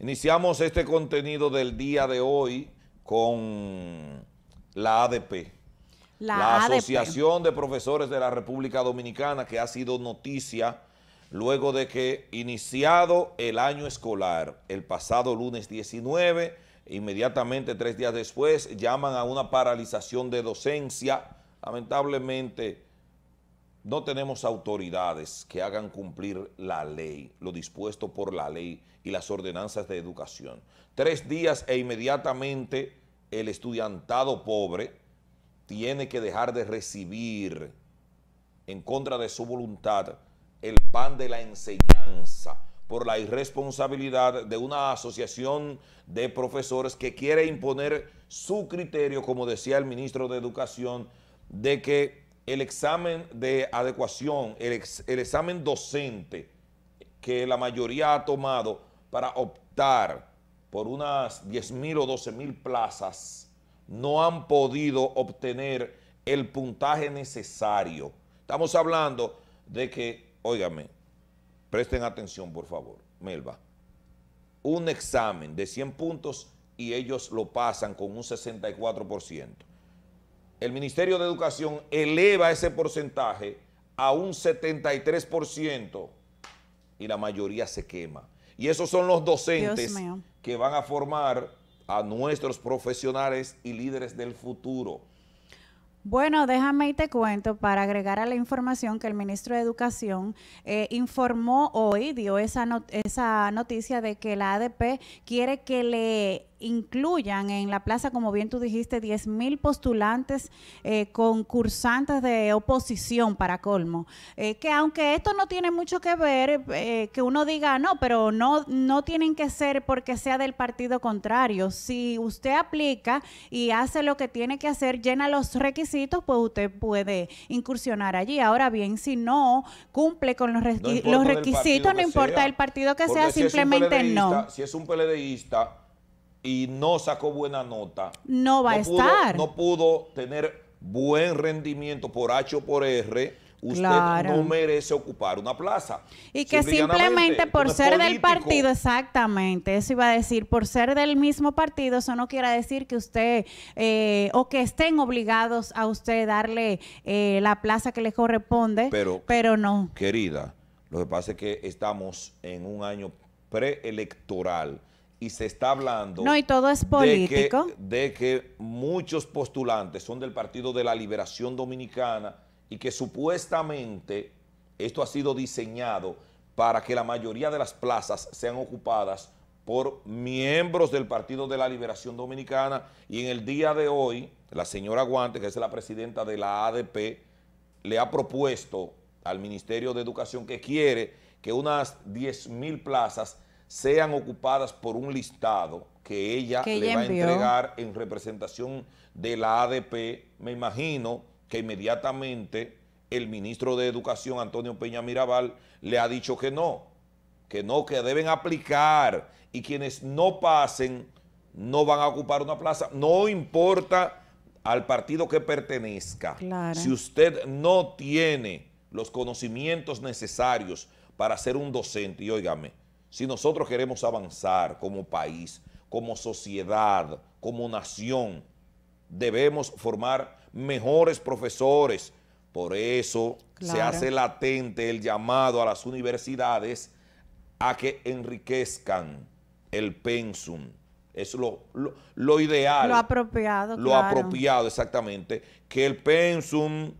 Iniciamos este contenido del día de hoy con la ADP. La, Asociación de Profesores de la República Dominicana, que ha sido noticia luego de que iniciado el año escolar, el pasado lunes 19, inmediatamente tres días después, llaman a una paralización de docencia. Lamentablemente, no tenemos autoridades que hagan cumplir la ley, lo dispuesto por la ley y las ordenanzas de educación. Tres días e inmediatamente el estudiantado pobre tiene que dejar de recibir en contra de su voluntad el pan de la enseñanza por la irresponsabilidad de una asociación de profesores que quiere imponer su criterio, como decía el ministro de Educación, de que el examen de adecuación, el, examen docente que la mayoría ha tomado para optar por unas 10 mil o 12 mil plazas, no han podido obtener el puntaje necesario. Estamos hablando de que, óigame, presten atención por favor, Melba, un examen de 100 puntos y ellos lo pasan con un 64% el Ministerio de Educación eleva ese porcentaje a un 73% y la mayoría se quema. Y esos son los docentes que van a formar a nuestros profesionales y líderes del futuro. Bueno, déjame y te cuento para agregar a la información que el ministro de Educación eh, informó hoy, dio esa, esa noticia de que la ADP quiere que le incluyan en la plaza, como bien tú dijiste, 10 mil postulantes eh, concursantes de oposición para colmo. Eh, que aunque esto no tiene mucho que ver, eh, que uno diga, no, pero no, no tienen que ser porque sea del partido contrario. Si usted aplica y hace lo que tiene que hacer, llena los requisitos, pues usted puede incursionar allí. Ahora bien, si no cumple con los, los requisitos, no importa el partido que sea, simplemente no. Si es un PLDista y no sacó buena nota. No va a estar. No pudo tener buen rendimiento por H o por R. Usted no merece ocupar una plaza. Y que simplemente por ser del partido, exactamente, eso iba a decir, por ser del mismo partido, eso no quiere decir que usted, eh, o que estén obligados a usted darle eh, la plaza que le corresponde, pero, pero no. Querida, lo que pasa es que estamos en un año preelectoral y se está hablando... No, y todo es político. De que, muchos postulantes son del Partido de la Liberación Dominicana y que supuestamente esto ha sido diseñado para que la mayoría de las plazas sean ocupadas por miembros del Partido de la Liberación Dominicana y en el día de hoy la señora Guante, que es la presidenta de la ADP, le ha propuesto al Ministerio de Educación que quiere que unas 10 mil plazas sean ocupadas por un listado que ella le va a entregar en representación de la ADP, me imagino que inmediatamente el ministro de Educación, Antonio Peña Mirabal, le ha dicho que no, que no, que deben aplicar y quienes no pasen no van a ocupar una plaza, no importa al partido que pertenezca. Si usted no tiene los conocimientos necesarios para ser un docente, y óigame, si nosotros queremos avanzar como país, como sociedad, como nación, debemos formar mejores profesores. Por eso se hace latente el llamado a las universidades a que enriquezcan el pensum. Es lo, lo, ideal. Lo apropiado. Lo apropiado, exactamente. Que el pensum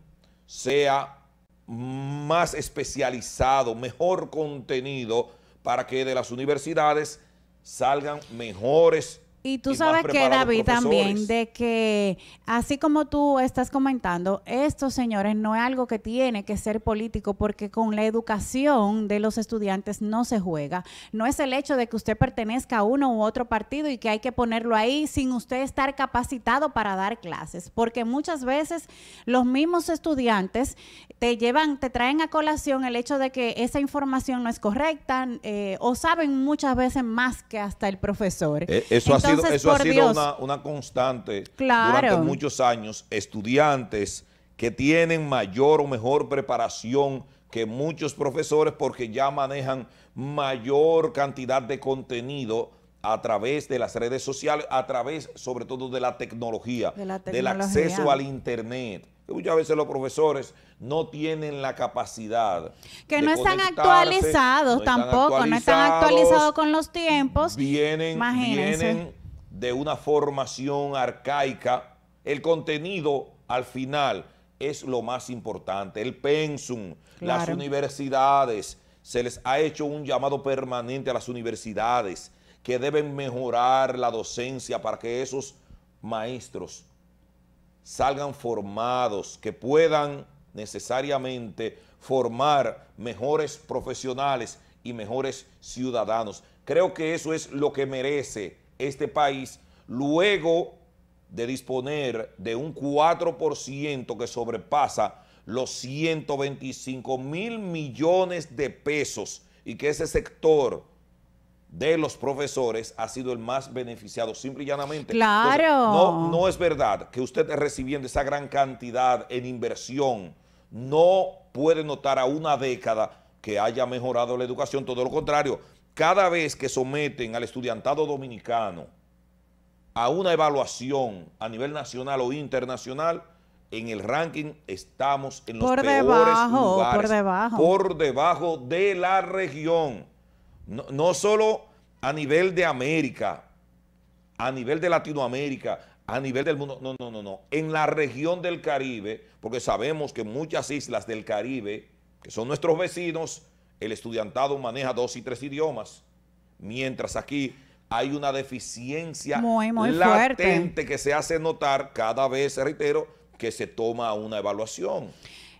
sea más especializado, mejor contenido para que de las universidades salgan mejores y tú sabes que, David, también, de que así como tú estás comentando, esto, señores, no es algo que tiene que ser político, porque con la educación de los estudiantes no se juega. No es el hecho de que usted pertenezca a uno u otro partido y que hay que ponerlo ahí sin usted estar capacitado para dar clases, porque muchas veces los mismos estudiantes te llevan, te traen a colación el hecho de que esa información no es correcta eh, o saben muchas veces más que hasta el profesor. Eh, eso eso ha sido una, constante durante muchos años. Estudiantes que tienen mayor o mejor preparación que muchos profesores porque ya manejan mayor cantidad de contenido a través de las redes sociales, a través sobre todo de la tecnología, del acceso al internet. Muchas veces los profesores no tienen la capacidad. Que no están actualizados tampoco, no están actualizados con los tiempos. Vienen, vienen de una formación arcaica. El contenido al final es lo más importante. El pensum, las universidades, se les ha hecho un llamado permanente a las universidades que deben mejorar la docencia para que esos maestros salgan formados, que puedan necesariamente formar mejores profesionales y mejores ciudadanos. Creo que eso es lo que merece este país luego de disponer de un 4% que sobrepasa los 125 mil millones de pesos y que ese sector de los profesores ha sido el más beneficiado, simple y llanamente. Claro. no, no es verdad que usted recibiendo esa gran cantidad en inversión no puede notar a una década que haya mejorado la educación, todo lo contrario, cada vez que someten al estudiantado dominicano a una evaluación a nivel nacional o internacional, en el ranking estamos en los peores lugares, por debajo. por debajo de la región. No, no solo a nivel de América, a nivel de Latinoamérica, a nivel del mundo. No, no, no, no. En la región del Caribe, porque sabemos que muchas islas del Caribe, que son nuestros vecinos, el estudiantado maneja dos y tres idiomas, mientras aquí hay una deficiencia muy, muy latente que se hace notar cada vez, reitero, que se toma una evaluación.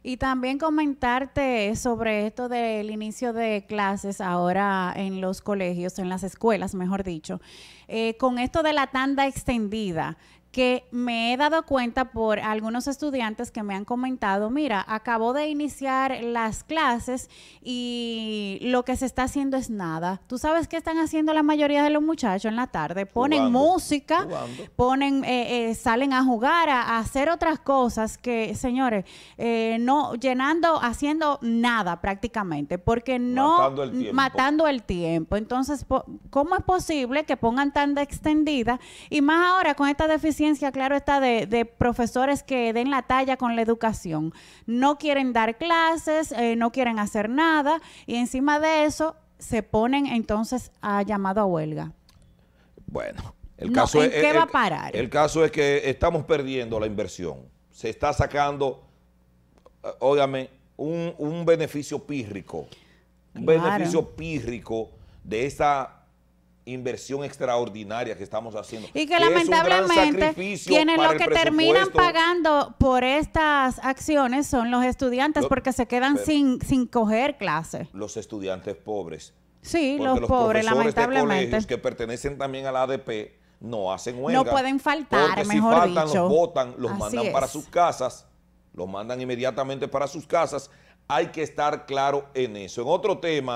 Y también comentarte sobre esto del inicio de clases ahora en los colegios, en las escuelas, mejor dicho, eh, con esto de la tanda extendida que me he dado cuenta por algunos estudiantes que me han comentado, mira, acabo de iniciar las clases y lo que se está haciendo es nada. ¿Tú sabes qué están haciendo la mayoría de los muchachos en la tarde? Ponen música, ponen, eh, eh, salen a jugar, a, hacer otras cosas que, señores, eh, no, llenando, haciendo nada prácticamente, porque no, matando el tiempo. Matando el tiempo. Entonces, ¿cómo es posible que pongan tanda extendida? Y más ahora con esta deficiencia claro está, de, profesores que den la talla con la educación. No quieren dar clases, eh, no quieren hacer nada y encima de eso se ponen entonces a llamado a huelga. Bueno, el caso es... ¿Qué va a parar? El, caso es que estamos perdiendo la inversión. Se está sacando, eh, óigame, un, un beneficio pírrico. Un beneficio pírrico de esa inversión extraordinaria que estamos haciendo. Y que, lamentablemente quienes lo que terminan pagando por estas acciones son los estudiantes porque se quedan sin, sin coger clases. Los estudiantes pobres. Sí, los, pobres, lamentablemente. que pertenecen también a la ADP no hacen huelga. No pueden faltar, porque mejor si faltan, dicho. los votan, los mandan para sus casas, los mandan inmediatamente para sus casas. Hay que estar claro en eso. En otro tema...